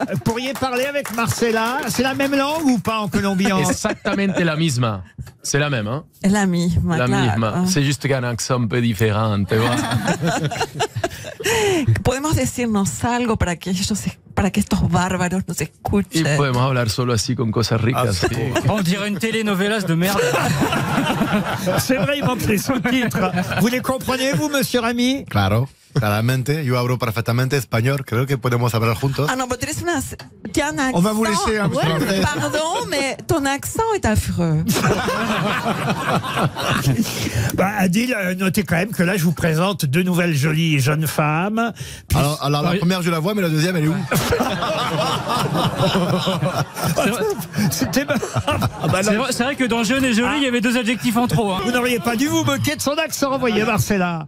Vous pourriez parler avec Marcella? C'est la même langue ou pas en colombian Exactamente la misma. C'est la même, hein? La misma, La claro. misma. C'est juste qu'un accent un peu différent, tu vois. Podemos decirnos algo para que ellos, se- para que estos bárbaros nos Y escuchen. podemos hablar solo así con cosas ricas. sí. On dirait une telenovelas de merde. C'est vrai, il manque les sous-titres. Vous les comprenez, vous, monsieur Rami Claro, claramente. Yo hablo perfectamente español. Creo que podemos hablar juntos. Ah non, mais tienes una, tiens un accent. On va vous laisser un Ouais, peu. Pardon, mais ton accent est affreux. bah, Adil, euh, notez quand même que là, je vous présente deux nouvelles jolies jeunes femmes. Puis- Alors, alors, la première, je la vois, mais la deuxième, elle est où? C'était. Ah bah C'est vrai, que dans jeune et joli, il y avait deux adjectifs en trop. hein. Vous n'auriez pas dû vous moquer de son accent, voyez, Marcella.